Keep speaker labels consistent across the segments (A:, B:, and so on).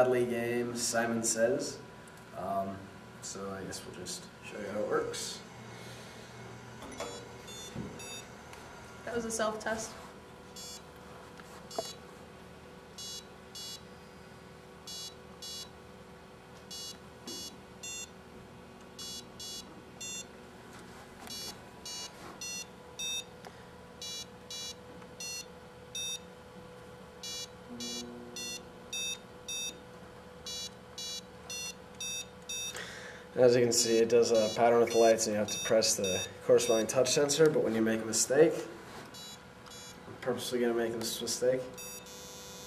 A: Bradley game, Simon Says. Um, so I guess we'll just show you how it works.
B: That was a self-test.
A: As you can see, it does a pattern with the lights, and you have to press the corresponding touch sensor. But when you make a mistake, I'm purposely going to make this mistake,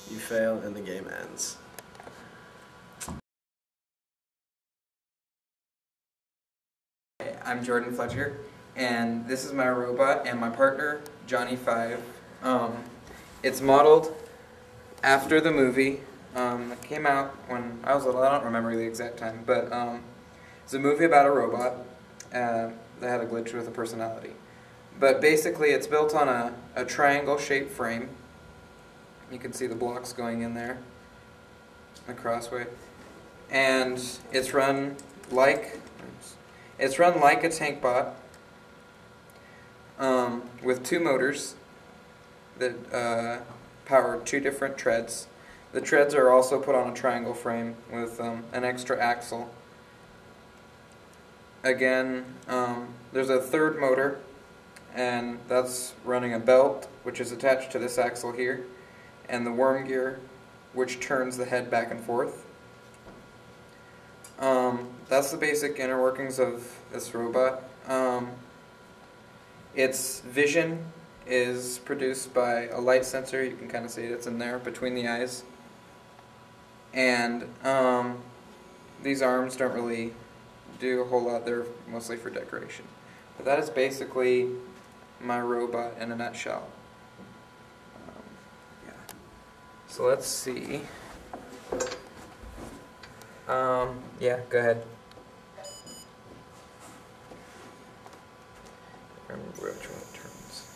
A: you fail and the game ends.
C: I'm Jordan Fletcher, and this is my robot and my partner, Johnny Five. Um, it's modeled after the movie. Um, it came out when I was little. I don't remember the exact time, but um, it's a movie about a robot uh, that had a glitch with a personality. But basically, it's built on a, a triangle-shaped frame. You can see the blocks going in there, the crossway, and it's run like it's run like a tank bot um, with two motors that uh, power two different treads. The treads are also put on a triangle frame with um, an extra axle. Again, um, there's a third motor, and that's running a belt, which is attached to this axle here, and the worm gear, which turns the head back and forth. Um, that's the basic inner workings of this robot. Um, its vision is produced by a light sensor. You can kind of see it. It's in there between the eyes. And um, these arms don't really do a whole lot. They're mostly for decoration. But that is basically my robot in a nutshell. Um, yeah. So let's see. Um, yeah, go ahead. Remember which one it turns.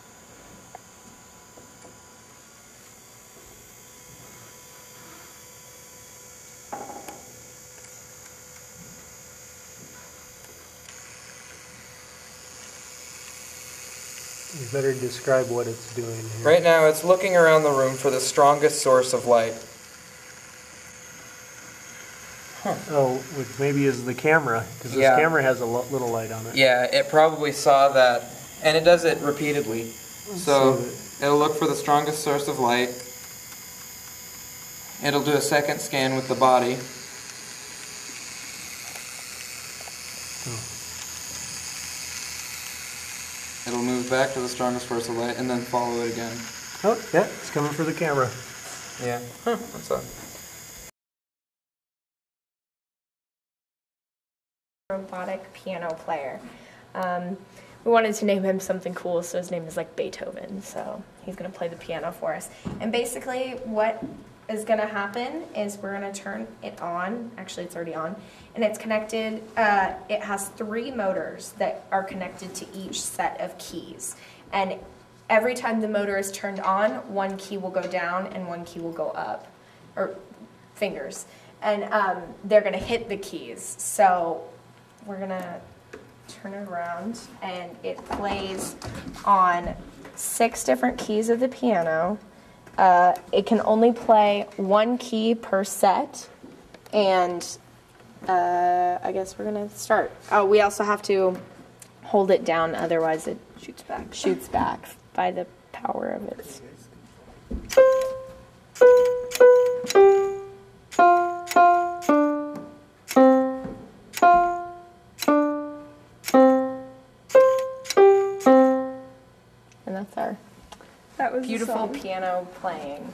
D: You better describe what it's doing here.
C: Right now, it's looking around the room for the strongest source of light.
D: Oh, which maybe is the camera, because this
C: Yeah.
D: camera has a lo- little light on it.
C: Yeah, it probably saw that, and it does it repeatedly. So
D: So
C: it'll look for the strongest source of light. It'll do a second scan with the body. Oh. It'll move back to the strongest source of light and then follow it again.
D: Oh, yeah, it's coming for the camera.
C: Yeah. Huh, what's up?
B: robotic piano player. Um, we wanted to name him something cool, so his name is like Beethoven. So he's going to play the piano for us. And basically, what is going to happen is we're going to turn it on. Actually, it's already on, and it's connected. Uh, it has three motors that are connected to each set of keys, and every time the motor is turned on, one key will go down and one key will go up, or fingers, and um, they're going to hit the keys. So we're gonna turn it around and it plays on six different keys of the piano. Uh, it can only play one key per set, and uh, I guess we're gonna start. Oh, we also have to hold it down, otherwise it shoots back. Shoots back by the power of its. And that's our
E: That was
B: beautiful piano playing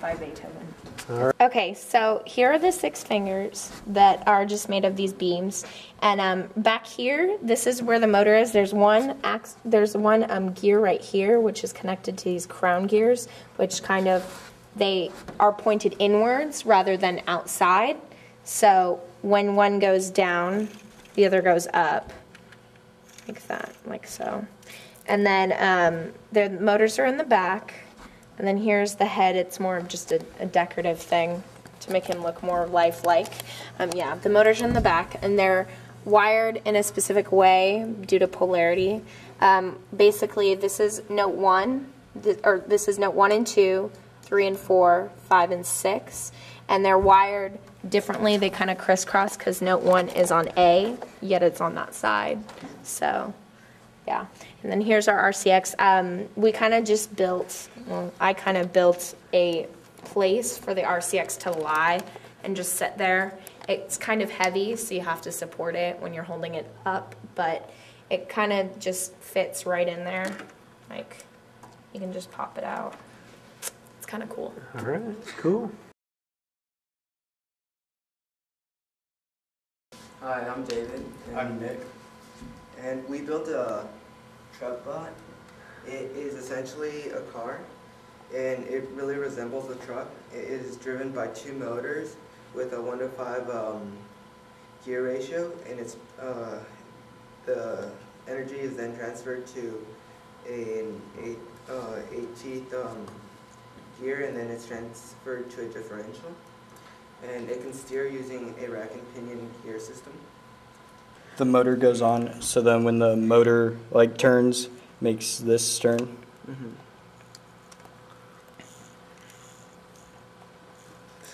B: by Beethoven.
D: All right.
B: Okay, so here are the six fingers that are just made of these beams, and um, back here, this is where the motor is. There's one ax- there's one um, gear right here, which is connected to these crown gears, which kind of they are pointed inwards rather than outside. So when one goes down, the other goes up, like that, like so. And then um, the motors are in the back. And then here's the head. It's more of just a, a decorative thing to make him look more lifelike. Um, yeah, the motors are in the back, and they're wired in a specific way due to polarity. Um, basically, this is note one, or this is note one and two, three and four, five and six, and they're wired differently. They kind of crisscross because note one is on A, yet it's on that side. So, yeah. And then here's our RCX. Um, we kind of just built, well, I kind of built a place for the RCX to lie and just sit there. It's kind of heavy, so you have to support it when you're holding it up, but it kind of just fits right in there. Like, you can just pop it out. It's kind of cool.
D: All right, cool.
E: Hi, I'm David.
F: I'm Nick.
E: And we built a truck bot. It is essentially a car, and it really resembles a truck. It is driven by two motors with a one to five um, gear ratio, and it's uh, the energy is then transferred to an eight uh, um, gear, and then it's transferred to a differential. And it can steer using a rack and pinion gear system.
F: The motor goes on, so then when the motor like turns, makes this turn. Mm-hmm.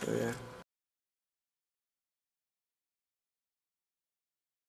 E: So yeah.